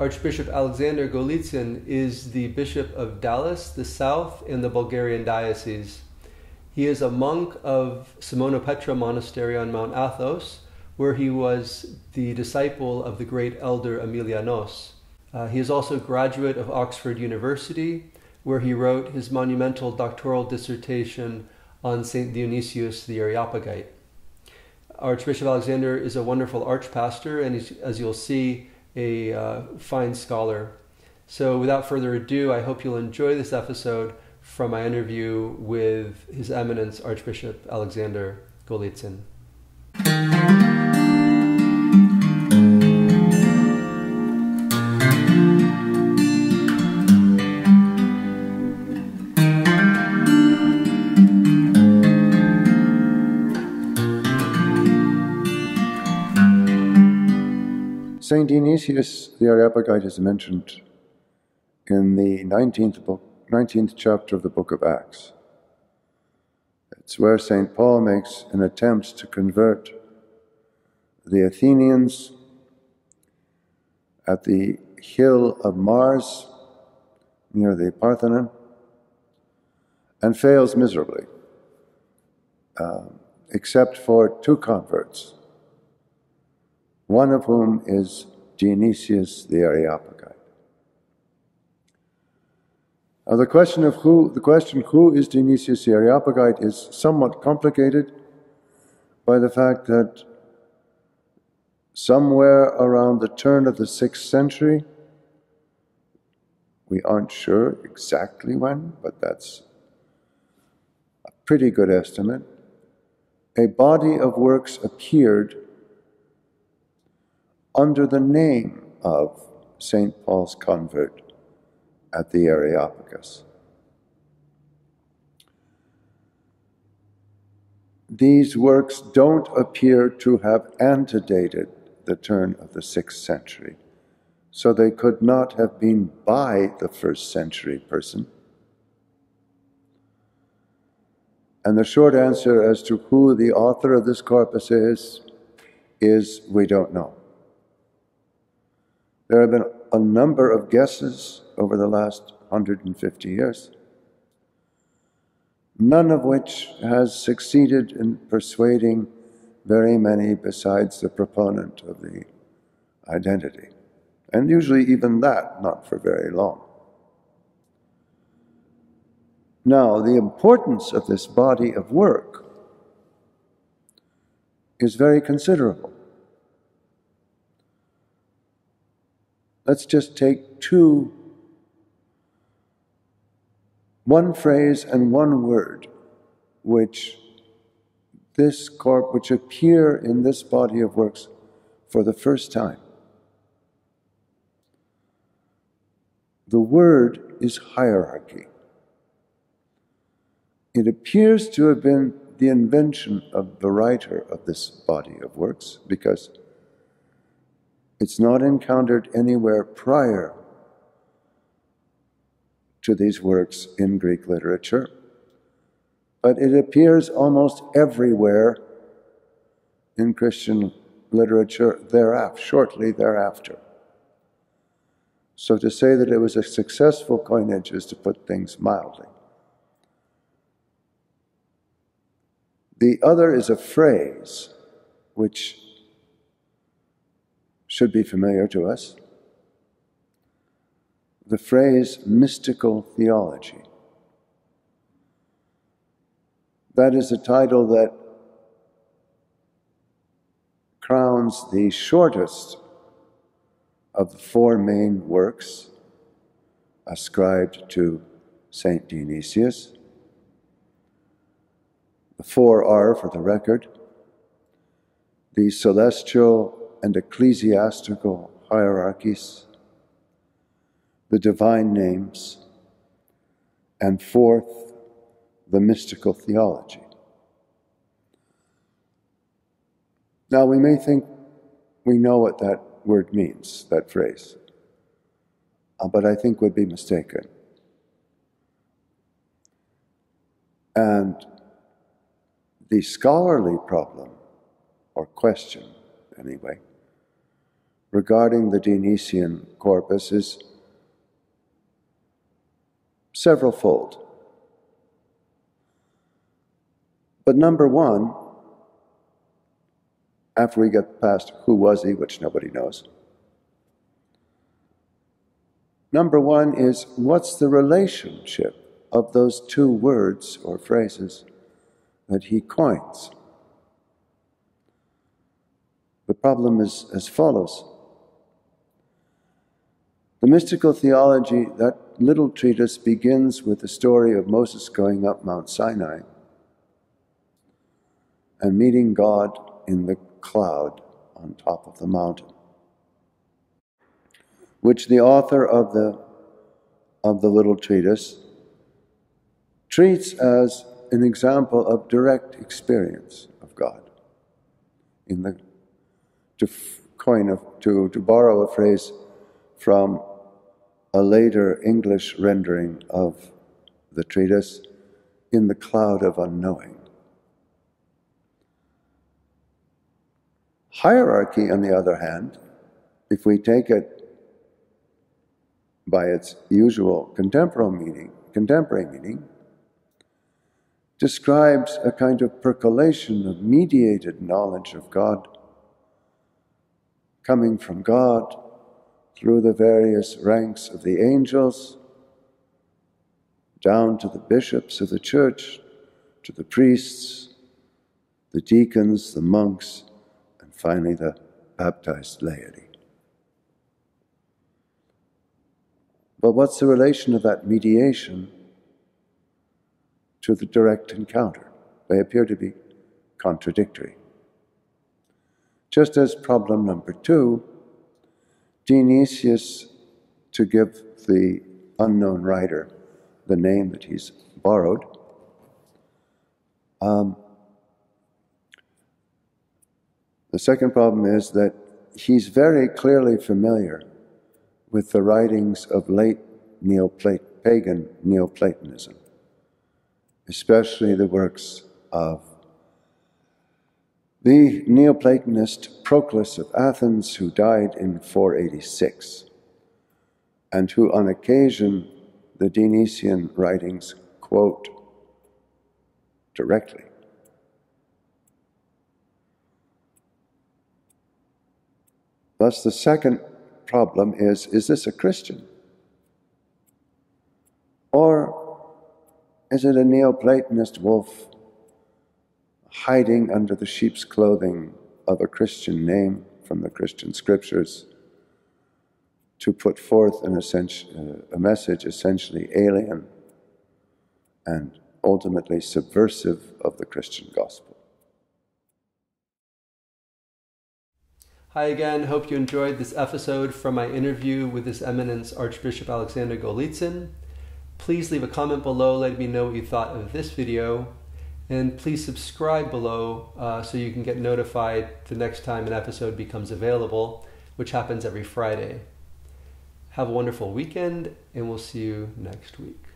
Archbishop Alexander Golitzin is the Bishop of Dallas, the South, in the Bulgarian Diocese. He is a monk of Simonopetra Monastery on Mount Athos, where he was the disciple of the great elder Emilianos. Uh, he is also a graduate of Oxford University, where he wrote his monumental doctoral dissertation on St. Dionysius the Areopagite. Archbishop Alexander is a wonderful archpastor, and as you'll see, a uh, fine scholar. So, without further ado, I hope you'll enjoy this episode from my interview with His Eminence Archbishop Alexander Golitzin. Saint Dionysius the Areopagite is mentioned in the 19th, book, 19th chapter of the book of Acts. It's where St. Paul makes an attempt to convert the Athenians at the hill of Mars near the Parthenon and fails miserably, uh, except for two converts one of whom is Dionysius the Areopagite. Now, the question of who, the question who is Dionysius the Areopagite is somewhat complicated by the fact that somewhere around the turn of the sixth century, we aren't sure exactly when, but that's a pretty good estimate, a body of works appeared under the name of St. Paul's convert at the Areopagus. These works don't appear to have antedated the turn of the sixth century, so they could not have been by the first century person. And the short answer as to who the author of this corpus is, is we don't know. There have been a number of guesses over the last 150 years, none of which has succeeded in persuading very many besides the proponent of the identity. And usually, even that, not for very long. Now, the importance of this body of work is very considerable. Let's just take two, one phrase and one word, which this corp, which appear in this body of works for the first time. The word is hierarchy. It appears to have been the invention of the writer of this body of works because it's not encountered anywhere prior to these works in Greek literature, but it appears almost everywhere in Christian literature thereafter, shortly thereafter. So to say that it was a successful coinage is to put things mildly. The other is a phrase which should be familiar to us. The phrase mystical theology. That is a title that crowns the shortest of the four main works ascribed to St. Dionysius. The four are, for the record, the celestial and ecclesiastical hierarchies, the divine names, and fourth, the mystical theology. Now, we may think we know what that word means, that phrase, uh, but I think we'd be mistaken. And the scholarly problem, or question anyway, regarding the Dionysian corpus is several fold. But number one, after we get past who was he, which nobody knows, number one is what's the relationship of those two words or phrases that he coins? The problem is as follows. The mystical theology, that little treatise begins with the story of Moses going up Mount Sinai and meeting God in the cloud on top of the mountain, which the author of the, of the little treatise treats as an example of direct experience of God. In the, to coin of, to, to borrow a phrase from a later English rendering of the treatise, in the cloud of unknowing. Hierarchy, on the other hand, if we take it by its usual contemporary meaning, contemporary meaning, describes a kind of percolation of mediated knowledge of God coming from God through the various ranks of the angels, down to the bishops of the church, to the priests, the deacons, the monks, and finally the baptized laity. But what's the relation of that mediation to the direct encounter? They appear to be contradictory. Just as problem number two Dionysius, to give the unknown writer the name that he's borrowed, um, the second problem is that he's very clearly familiar with the writings of late Neoplat- pagan Neoplatonism, especially the works of the Neoplatonist Proclus of Athens, who died in 486, and who on occasion the Dionysian writings quote directly. Thus, the second problem is is this a Christian? Or is it a Neoplatonist wolf hiding under the sheep's clothing of a Christian name from the Christian scriptures to put forth an uh, a message essentially alien and ultimately subversive of the Christian gospel. Hi again, hope you enjoyed this episode from my interview with His Eminence Archbishop Alexander Golitzin. Please leave a comment below letting me know what you thought of this video and please subscribe below uh, so you can get notified the next time an episode becomes available, which happens every Friday. Have a wonderful weekend, and we'll see you next week.